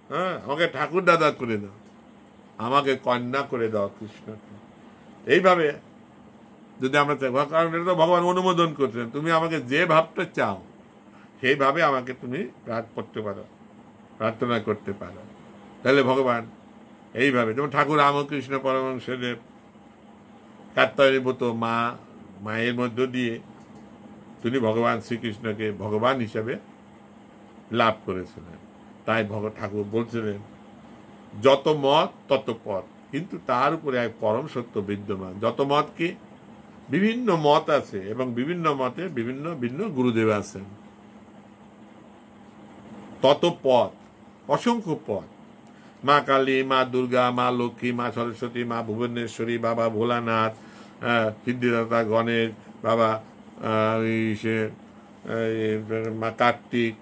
Speaker 1: হ্যাঁ আমাকে ঠাকুর দাদা করে দাও। আমাকে কন্যা করে দাও কৃষ্ণকে। এইভাবে যদি আমরা কারণ এটা তো ভগবান অনুমোদন করছেন তুমি আমাকে যে ভাবতে চাও, সেইভাবে আমাকে তুমি প্রার্থ করতে পারো। প্রার্থনা করতে পারো। তাহলে ভগবান এইভাবে, যেমন ঠাকুর রামকৃষ্ণ পরমংসদেব কাত্তায়নীভূত মা, মায়ের মধ্য দিয়ে তিনি ভগবান শ্রীকৃষ্ণকে ভগবান হিসাবে লাভ করেছিলেন। তাই ভগ ঠাকুর বলছিলেন, যত মত, তত পথ। কিন্তু তার উপরে এক পরম সত্য বিদ্যমান। যত মত কি? বিভিন্ন মত আছে এবং বিভিন্ন মতে বিভিন্ন ভিন্ন গুরুদেব আছেন। তত পথ, অসংখ্য পথ। মা কালী, মা দুর্গা, মা লক্ষ্মী, মা সরস্বতী, মা ভুবনেশ্বরী, বাবা ভোলানাথ সিদ্ধিদাতা গণেশ, বাবা সে মা কার্তিক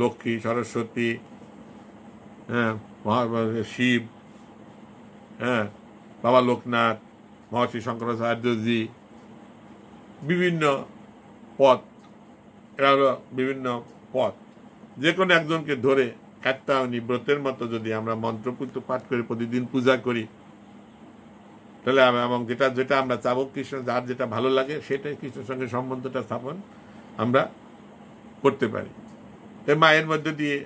Speaker 1: লক্ষ্মী, সরস্বতী হ্যাঁ শিব হ্যাঁ বাবা লোকনাথ, মহর্ষি শঙ্করাচার্যজি, বিভিন্ন পথ, এরা হলো বিভিন্ন পথ। যে কোনো একজনকে ধরে কাত্তায়নী ব্রতের মতো যদি আমরা মন্ত্রপুত্র পাঠ করে প্রতিদিন পূজা করি তাহলে এবং যেটা যেটা আমরা চাবো কৃষ্ণ যার যেটা ভালো লাগে, সেটাই কৃষ্ণের সঙ্গে সম্বন্ধটা স্থাপন আমরা করতে পারি। তাই মায়ের মধ্যে দিয়ে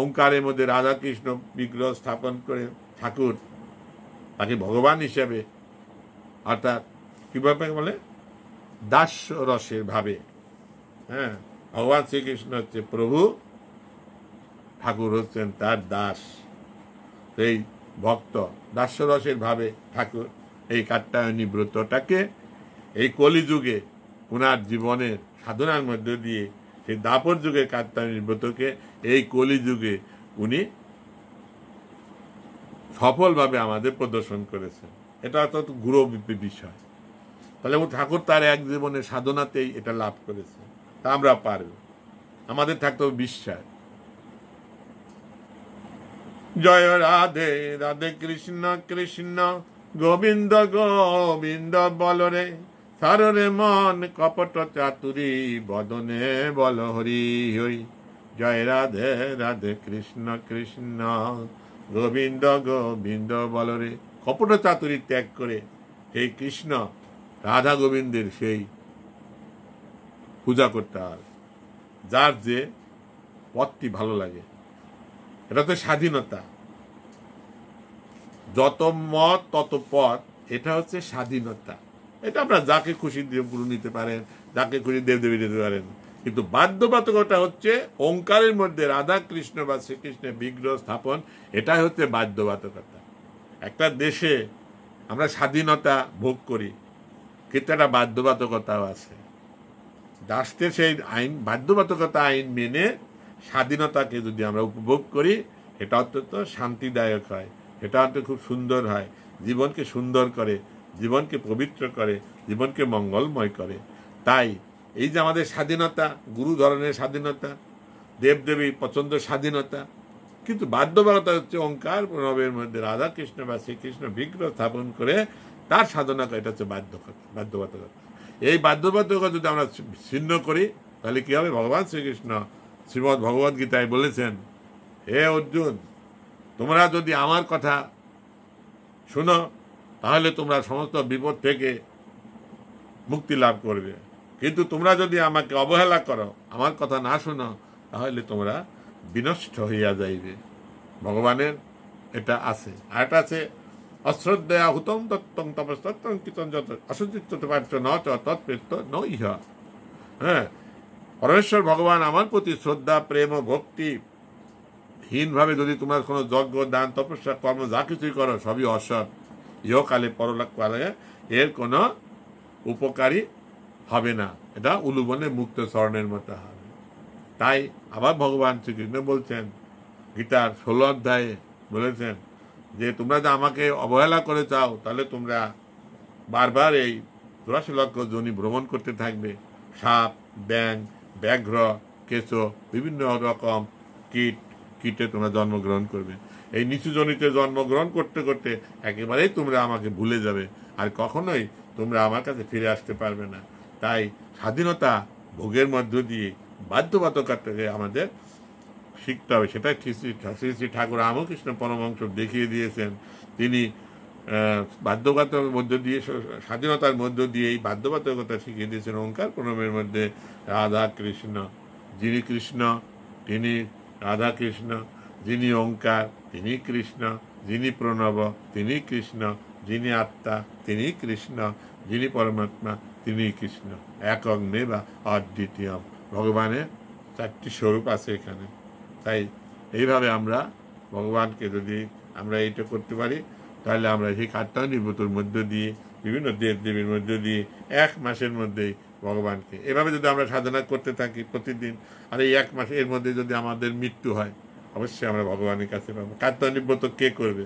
Speaker 1: ওঙ্কারের মধ্যে রাধা কৃষ্ণ বিগ্রহ স্থাপন করে ঠাকুর, তাকে ভগবান হিসাবে অর্থাৎ কীভাবে বলে? দাস রসের ভাবে। হ্যাঁ ভগবান শ্রীকৃষ্ণ হচ্ছে প্রভু, ঠাকুর হচ্ছেন তার দাস। সেই ভক্ত দাস্যরসের ভাবে ঠাকুর এই কাত্তায়নী ব্রতটাকে এই কলিযুগে ওনার জীবনের সাধনার মধ্যে দিয়ে সেই দাপর যুগের কাত্তায়নী ব্রতকে এই কলিযুগে উনি সফলভাবে আমাদের প্রদর্শন করেছেন। এটা অর্থাৎ গুরু বিষয়। তাহলে ঠাকুর তার এক জীবনের সাধনাতেই এটা লাভ করেছে। তা আমরা পারব। আমাদের থাকতে হবে বিশ্বাস। জয় রাধে রাধে কৃষ্ণ কৃষ্ণ। গোবিন্দ গোবিন্দ বলরে সাররে মন, কপট চাতুরি, বদনে বল হরি হই। জয় রাধে রাধে কৃষ্ণ কৃষ্ণ। গোবিন্দ গোবিন্দ বলরে কপট চাতুরি ত্যাগ করে এই কৃষ্ণ, রাধা গোবিন্দের সেই পূজা করতে হবে যার যে পথটি ভালো লাগে। এটা তো স্বাধীনতা। যত মত, তত পথ, এটা হচ্ছে স্বাধীনতা। এটা আপনার যাকে খুশি গুরু নিতে পারেন, যাকে খুশি দেবদেবী নিতে পারেন। কিন্তু বাধ্যবাধকতা হচ্ছে ওঙ্কারের মধ্যে রাধা কৃষ্ণ বা শ্রীকৃষ্ণের বিগ্রহ স্থাপন, এটাই হচ্ছে বাধ্যবাধকতা। একটা দেশে আমরা স্বাধীনতা ভোগ করি, কিন্তু একটা বাধ্যবাধকতাও আছে। রাষ্ট্রের সেই আইন, বাধ্যবাধকতা আইন মেনে স্বাধীনতাকে যদি আমরা উপভোগ করি এটা অত্যন্ত শান্তিদায়ক হয়। এটা অত্যন্ত খুব সুন্দর হয়। জীবনকে সুন্দর করে, জীবনকে পবিত্র করে, জীবনকে মঙ্গলময় করে। তাই এই যে আমাদের স্বাধীনতা, গুরু ধরনের স্বাধীনতা, দেবদেবী পছন্দ স্বাধীনতা, কিন্তু বাধ্যবাধকতা হচ্ছে ওঙ্কার প্রণবের মধ্যে রাধা কৃষ্ণ বা শ্রীকৃষ্ণ বিগ্রহ স্থাপন করে তার সাধনা এটা হচ্ছে বাধ্যকতা, বাধ্যবাধকতা। এই বাধ্যবাধকতা যদি আমরা ছিন্ন করি, তাহলে কী হবে? ভগবান শ্রীকৃষ্ণ শ্রীমৎ ভগবদ গীতায় বলেছেন, হে অর্জুন, তোমরা যদি আমার কথা শুনো, তাহলে তোমরা সমস্ত বিপদ থেকে মুক্তি লাভ করবে। কিন্তু তোমরা যদি আমাকে অবহেলা করো, আমার কথা না শোনো, তাহলে তোমরা বিনষ্ট হইয়া যাইবে। ভগবানের এটা আছে। আর এটা আছে, অশ্রদ্ধয়া হুতম দত্তং তপস্তত্তং কীর্তন যত অসুচিত পার্থ ন চ তৎপ্রেত ন ইহা হ্যাঁ পরমেশ্বর ভগবান আমার প্রতি শ্রদ্ধা, প্রেম ও ভক্তি হীনভাবে যদি তোমার কোনো যজ্ঞ, দান, তপস্যা, কর্ম যা কিছুই করো, সবই অসৎ। ইহকালে পরলাক কালে এর কোনো উপকারী হবে না। এটা উলুবনে মুক্ত স্মরণের মতো হবে। তাই আবার ভগবান শ্রীকৃষ্ণ বলছেন, গীতার ষোলো অধ্যায়ে বলেছেন যে, তোমরা যে আমাকে অবহেলা করে চাও, তাহলে তোমরা বারবার এই চুরাশি লক্ষ জনি ভ্রমণ করতে থাকবে। সাপ ব্যাং ব্যাঘ্র কেঁচো বিভিন্ন রকম কীট, কীটে তোমরা জন্মগ্রহণ করবে। এই নিচু জনিতে জন্মগ্রহণ করতে করতে একেবারেই তোমরা আমাকে ভুলে যাবে আর কখনোই তোমরা আমার কাছে ফিরে আসতে পারবে না। তাই স্বাধীনতা ভোগের মধ্য দিয়ে বাধ্যবাধকতাকে আমাদের শিখতে হবে। সেটাই শ্রী শ্রী ঠাকুর রামকৃষ্ণ পরমহংস দেখিয়ে দিয়েছেন। তিনি বাধ্যবাধকতার মধ্য দিয়ে স্বাধীনতার মধ্য দিয়ে এই বাধ্যবাধকতা শিখিয়ে দিয়েছেন ওঙ্কার প্রণবের মধ্যে রাধা কৃষ্ণ, যিনি কৃষ্ণ, তিনি রাধা কৃষ্ণ, যিনি ওঙ্কার, তিনি কৃষ্ণ, যিনি প্রণব, তিনি কৃষ্ণ, যিনি আত্মা, তিনি কৃষ্ণ, যিনি পরমাত্মা, তিনি কৃষ্ণ। একক নেবা অদ্বিতীয় ভগবানের চারটি স্বরূপ আছে এখানে। তাই এইভাবে আমরা ভগবানকে যদি আমরা এইটা করতে পারি তাহলে আমরা সেই কার্তা নির্বতর মধ্য দিয়ে, বিভিন্ন দেব দেবীর মধ্য দিয়ে এক মাসের মধ্যেই ভগবানকে। এভাবে যদি আমরা সাধনা করতে থাকি প্রতিদিন, আর এই এক মাসে এর মধ্যে যদি আমাদের মৃত্যু হয়, অবশ্যই আমরা ভগবানের কাছে পাবো। নির্বত কে করবে?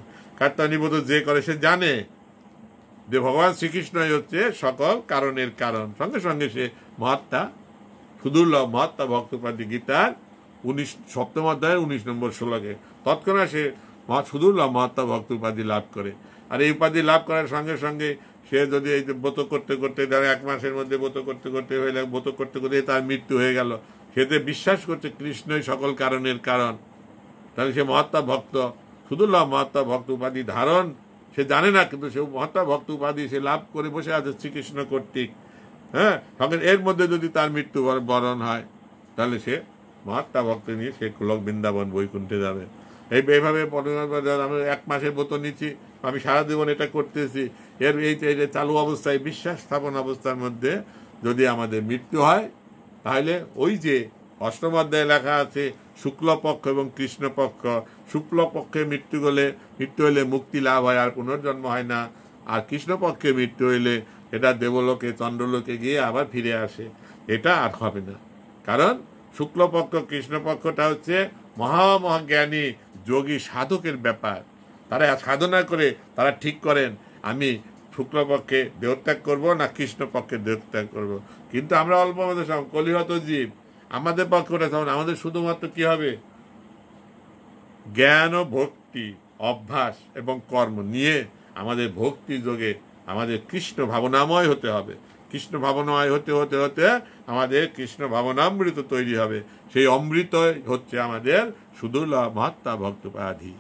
Speaker 1: নির্বত যে করে, সে জানে যে ভগবান শ্রীকৃষ্ণই হচ্ছে সকল কারণের কারণ। সঙ্গে সঙ্গে সে মহাত্মা, সুদুর্লভ মহাত্মা ভক্তপাতি গীতার উনিশ, সপ্তম অধ্যায়ের উনিশ নম্বর শ্লোকে। তৎক্ষণাৎ সে সুদুর্লভ মহাত্মা ভক্ত উপাধি লাভ করে। আর এই উপাধি লাভ করার সঙ্গে সঙ্গে সে যদি এই ব্রত করতে করতে ধরো এক মাসের মধ্যে ব্রত করতে করতে হয়ে গেল, ব্রত করতে করতে তার মৃত্যু হয়ে গেল, সে যে বিশ্বাস করছে কৃষ্ণই সকল কারণের কারণ, তাহলে সে মহাত্মা ভক্ত, সুদুর্লভ মহাত্মা ভক্ত উপাধি ধারণ, সে জানে না, কিন্তু সে মহাত্মা ভক্ত উপাধি সে লাভ করে বসে আছে শ্রীকৃষ্ণ কর্তৃক। হ্যাঁ তখন এর মধ্যে যদি তার মৃত্যু বর- বরণ হয়, তাহলে সে মহাত্মা ভক্ত নিয়ে সে কুলক বৃন্দাবন, বৈকুণ্ঠে যাবে। এই এইভাবে আমি এক মাসের মতো নিচ্ছি, আমি সারা জীবন এটা করতেছি। এর এই চালু অবস্থায় বিশ্বাস স্থাপন অবস্থার মধ্যে যদি আমাদের মৃত্যু হয়, তাহলে ওই যে অষ্টম লেখা আছে, শুক্লপক্ষ এবং কৃষ্ণপক্ষ, শুক্লপক্ষে মৃত্যু হলে মৃত্যু হলে মুক্তি লাভ হয়, আর পুনর্জন্ম হয় না, আর কৃষ্ণপক্ষে মৃত্যু হইলে এটা দেবলোকে, চন্দ্রলোকে গিয়ে আবার ফিরে আসে। এটা আর হবে না। কারণ শুক্লপক্ষ, কৃষ্ণপক্ষটা হচ্ছে মহামহাজ্ঞানী যোগী সাধকের ব্যাপার। তারা সাধনা করে, তারা ঠিক করেন, আমি শুক্লপক্ষে দেহত্যাগ করব না কৃষ্ণপক্ষে দেহত্যাগ করব। কিন্তু আমরা অল্প আমাদের কলিহত জীব। আমাদের পক্ষে ওটা তখন আমাদের শুধুমাত্র কি হবে? জ্ঞান ও ভক্তি, অভ্যাস এবং কর্ম নিয়ে আমাদের ভক্তি যোগে আমাদের কৃষ্ণ ভাবনাময় হতে হবে। কৃষ্ণ ভাবনাময় হতে হতে হতে আমাদের কৃষ্ণ ভাবনামৃত তৈরি হবে। সেই অমৃত হচ্ছে আমাদের সুদুর্লভ মহাত্মা ভক্তপাধি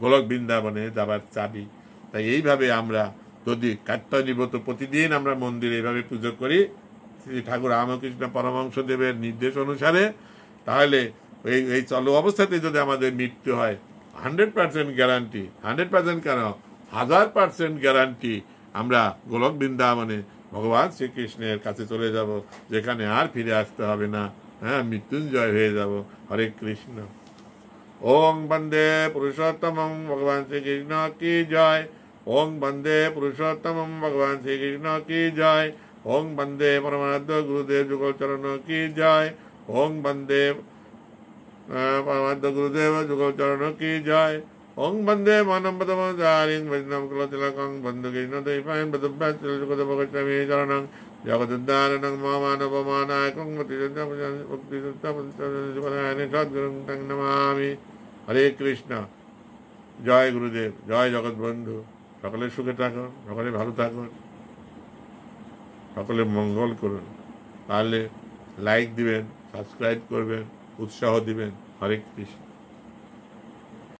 Speaker 1: গোলক বৃন্দাবনে যাবার চাবি। তাই এইভাবে আমরা যদি কাত্যানিব্রত প্রতিদিন আমরা মন্দিরে এইভাবে পুজো করি, শ্রী ঠাকুর রামকৃষ্ণ পরমাংশ দেবের নির্দেশ অনুসারে, তাহলে এই এই চলো অবস্থাতে যদি আমাদের মৃত্যু হয়, hundred percent guarantee. Hundred percent কেন? হাজার পার্সেন্ট গ্যারান্টি আমরা গোলক বৃন্দাবনে ভগবান শ্রীকৃষ্ণের কাছে চলে যাব যেখানে আর ফিরে আসতে হবে না। হ্যাঁ মৃত্যুঞ্জয় হয়ে যাব। হরে কৃষ্ণ। ওং বন্দে পুরুষোত্তম ভগবান শ্রীকৃষ্ণ কি জয়? ওং বন্দে পুরুষোত্তম ভগবান শ্রীকৃষ্ণ কি জয়? ওং বন্দে পরমানন্দ গুরুদেব যুগল চরণ কি জয়? ওং বন্দে আহ, পরমানন্দ গুরুদেব যুগল চরণ কি জয়? ওং বন্দে মানম পদম চারিং বৈষ্ণব কুল তিলকং বন্ধু কৃষ্ণ দৈপায়ন বদুভ্যাস জগত ভগস্বামী চরণং জগদুদ্ধারণং মামানবমানায়কং মতি ভক্তি সদ্গুরুং তং নমামি হরে কৃষ্ণ জয় গুরুদেব জয় জগৎ বন্ধু সকলে সুখে থাকুন সকলে ভালো থাকুন সকলে মঙ্গল করুন তাহলে লাইক দিবেন সাবস্ক্রাইব করবেন উৎসাহ দিবেন হরে কৃষ্ণ